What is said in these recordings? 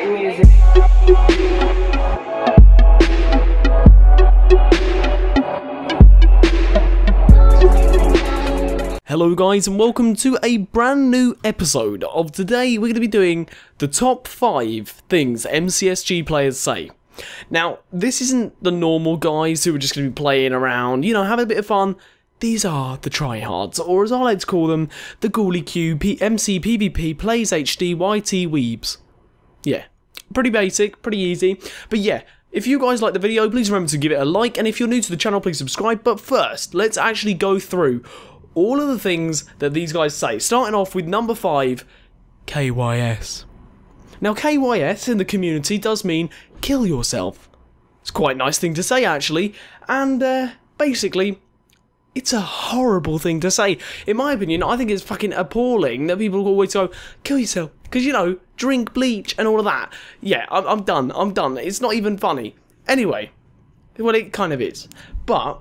music. Hello guys and welcome to a brand new episode of today we're going to be doing the top 5 things MCSG players say. Now, this isn't the normal guys who are just going to be playing around, you know, having a bit of fun. These are the tryhards, or as I like to call them, the Ghoulie Q, P- MC, PvP, Plays HD, YT Weebs. Yeah, pretty basic, pretty easy. But yeah, if you guys like the video, please remember to give it a like, and if you're new to the channel, please subscribe. But first, let's actually go through all of the things that these guys say. Starting off with number five, KYS. Now, KYS in the community does mean kill yourself. It's quite a nice thing to say, actually, and uh, basically, it's a horrible thing to say. In my opinion, I think it's fucking appalling that people always go, kill yourself. Because, you know, drink bleach and all of that. Yeah, I'm, I'm done. I'm done. It's not even funny. Anyway, well, it kind of is. But,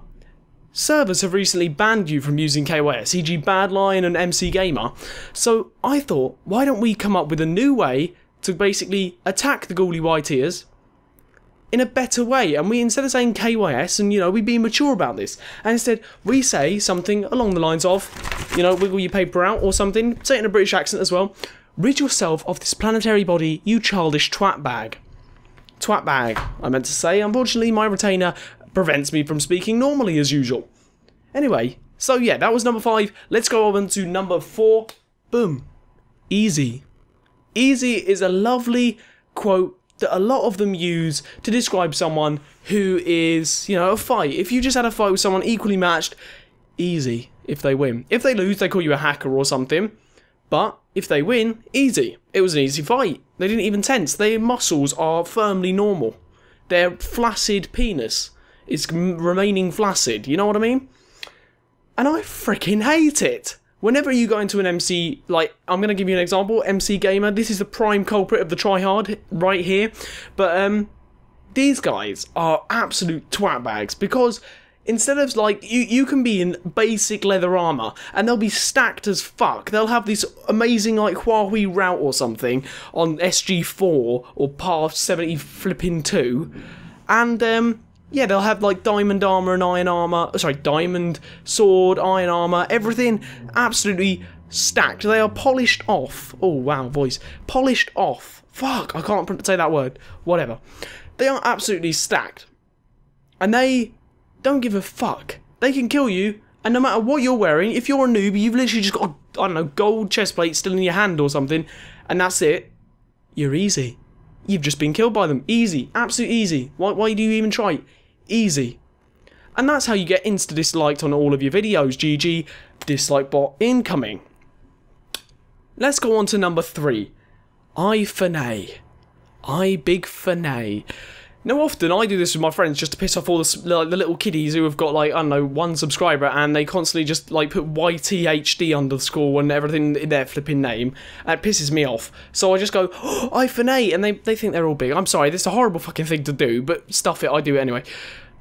servers have recently banned you from using KYS, e.g. Badlion and MC Gamer. So, I thought, why don't we come up with a new way to basically attack the Ghoulie YTers in a better way. And we, instead of saying KYS, and you know, we be mature about this, and instead we say something along the lines of, you know, wiggle your paper out or something, say it in a British accent as well. Rid yourself of this planetary body, you childish twat bag. Twat bag, I meant to say. Unfortunately, my retainer prevents me from speaking normally as usual. Anyway, so yeah, that was number five. Let's go on to number four. Boom. Easy. Easy is a lovely quote that a lot of them use to describe someone who is, you know, a fight. If you just had a fight with someone equally matched, easy if they win. If they lose, they call you a hacker or something. But if they win, easy. It was an easy fight. They didn't even tense. Their muscles are firmly normal. Their flaccid penis is remaining flaccid. You know what I mean? And I freaking hate it. Whenever you go into an MC, like, I'm going to give you an example, MC Gamer, this is the prime culprit of the tryhard right here. But, um, these guys are absolute twat bags because instead of like you you can be in basic leather armor and they'll be stacked as fuck. They'll have this amazing like huawei route or something on sg4 or Path 70 flipping 2 and um yeah they'll have like diamond armor and iron armor sorry diamond sword iron armor everything absolutely stacked. They are polished off. Oh wow voice. Polished off. Fuck i can't say that word. Whatever. They are absolutely stacked. And they don't give a fuck. They can kill you, and no matter what you're wearing, if you're a noob, you've literally just got, a, I don't know, gold chest plate still in your hand or something, and that's it, you're easy. You've just been killed by them. Easy. Absolute easy. Why, why do you even try? Easy. And that's how you get insta disliked on all of your videos. GG, dislike bot incoming. Let's go on to number three. I Finay. I Big Finay. Now, often I do this with my friends just to piss off all the, like, the little kiddies who have got like I don't know one subscriber and they constantly just like put YTHD underscore and everything in their flipping name. And it pisses me off. So I just go oh, I Finay and they they think they're all big. I'm sorry, this is a horrible fucking thing to do, but stuff it. I do it anyway.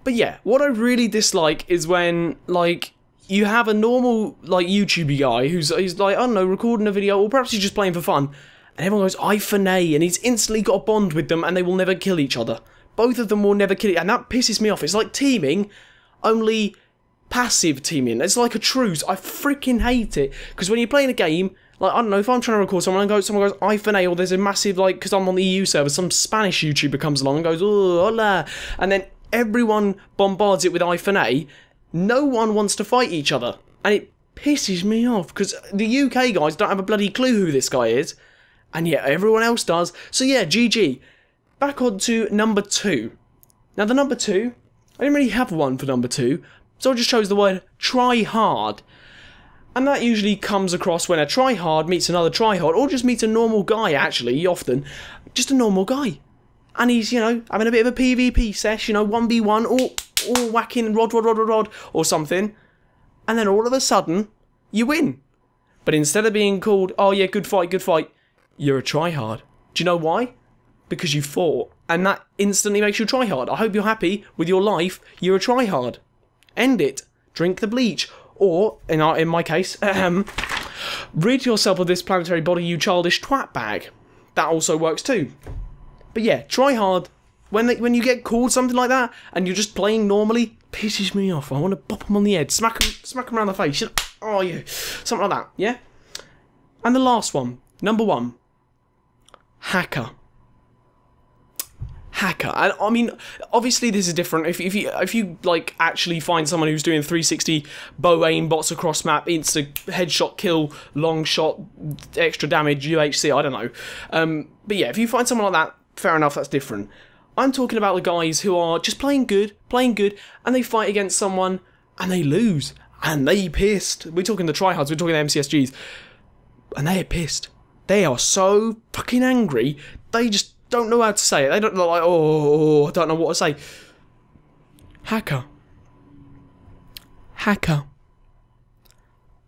But yeah, what I really dislike is when like you have a normal like YouTube guy who's he's like I don't know recording a video or perhaps he's just playing for fun, and everyone goes I Finay and he's instantly got a bond with them and they will never kill each other. Both of them will never kill it, and that pisses me off. It's like teaming, only passive teaming. It's like a truce. I freaking hate it because when you're playing a game. Like, I don't know, if I'm trying to record someone and go, someone goes, I Finay, or there's a massive, like, because I'm on the EU server, some Spanish YouTuber comes along and goes, oh, hola, and then everyone bombards it with I Finay, no one wants to fight each other. And it pisses me off because the UK guys don't have a bloody clue who this guy is, and yet everyone else does. So yeah, GG. Back on to number two. Now the number two, I didn't really have one for number two, so I just chose the word try hard. And that usually comes across when a try hard meets another try hard, or just meets a normal guy actually, often. Just a normal guy. And he's, you know, having a bit of a PvP sesh, you know, 1v1, or, or whacking rod, rod, rod, rod, rod, or something. And then all of a sudden, you win. But instead of being called, oh yeah, good fight, good fight, you're a try hard. Do you know why? Because you fought. And that instantly makes you try hard. I hope you're happy with your life. You're a try hard. End it. Drink the bleach. Or, in, our, in my case, um, rid yourself of this planetary body, you childish twat bag. That also works too. But yeah, try hard. When they, when you get called something like that and you're just playing normally, pisses me off. I want to pop them on the head, smack them, smack them around the face. Oh yeah, something like that. Yeah. And the last one, number one, hacker hacker. And I mean, obviously this is different. If, if you if you like actually find someone who's doing 360 bow aim bots across map, insta headshot kill, long shot, extra damage, UHC, I don't know. Um, but yeah, if you find someone like that, fair enough, that's different. I'm talking about the guys who are just playing good, playing good, and they fight against someone and they lose. And they pissed. We're talking the tryhards, we're talking the MCSGs. And they are pissed. They are so fucking angry. They just don't know how to say it. They don't like, oh, oh, oh, I don't know what to say. Hacker. Hacker.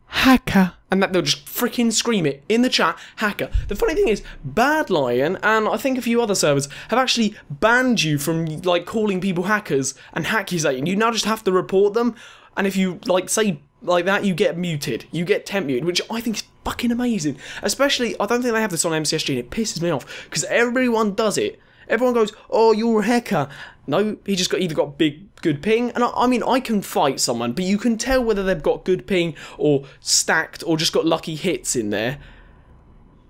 Hacker. And that they'll just freaking scream it in the chat, hacker. The funny thing is, Badlion and I think a few other servers have actually banned you from like calling people hackers and accusating. You now just have to report them. And if you like say like that, you get muted. You get temp muted, which I think is fucking amazing. Especially, I don't think they have this on MCSG, and it pisses me off because everyone does it. Everyone goes, "Oh, you're a hacker." No, he just got either got big good ping, and I, I, mean I can fight someone, but you can tell whether they've got good ping or stacked or just got lucky hits in there,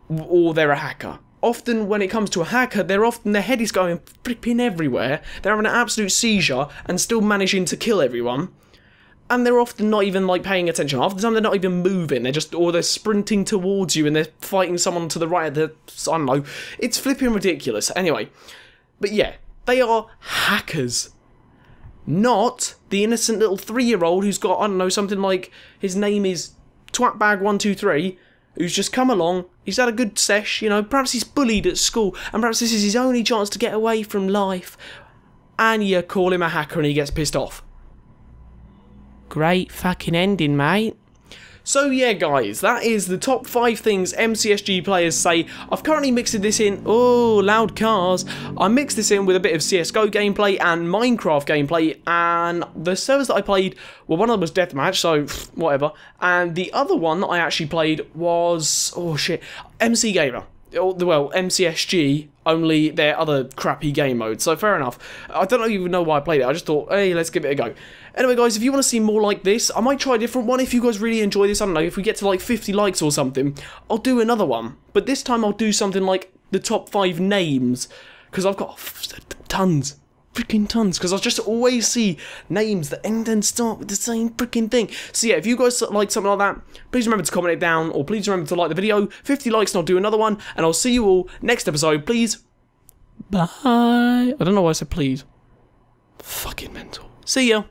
or they're a hacker. Often when it comes to a hacker, they're often their head is going flipping everywhere. They're having an absolute seizure and still managing to kill everyone and they're often not even like paying attention. Half the time they're not even moving. They're just or they're sprinting towards you and they're fighting someone to the right. They're, I don't know. It's flipping ridiculous. Anyway, but yeah, they are hackers. Not the innocent little three-year-old who's got I don't know something like his name is Twatbag123 who's just come along, he's had a good sesh, you know, perhaps he's bullied at school, and perhaps this is his only chance to get away from life, and you call him a hacker and he gets pissed off. Great fucking ending, mate. So yeah guys, that is the top 5 things MCSG players say. I've currently mixed this in, oh loud cars, I mixed this in with a bit of CSGO gameplay and Minecraft gameplay and the servers that I played, well one of them was Deathmatch, so whatever, and the other one that I actually played was, oh shit, MC Gamer Oh, well, MCSG, only their other crappy game mode. So fair enough. I don't even know why I played it. I just thought, hey, let's give it a go. Anyway, guys, if you want to see more like this, I might try a different one. If you guys really enjoy this, I don't know, if we get to like 50 likes or something, I'll do another one. But this time I'll do something like the top five names, because I've got oh, tons freaking tons because I just always see names that end and start with the same freaking thing. So yeah, if you guys like something like that, please remember to comment it down or please remember to like the video. 50 likes and I'll do another one and I'll see you all next episode. Please. Bye. I don't know why I said please. Fucking mental. See ya.